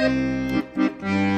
Música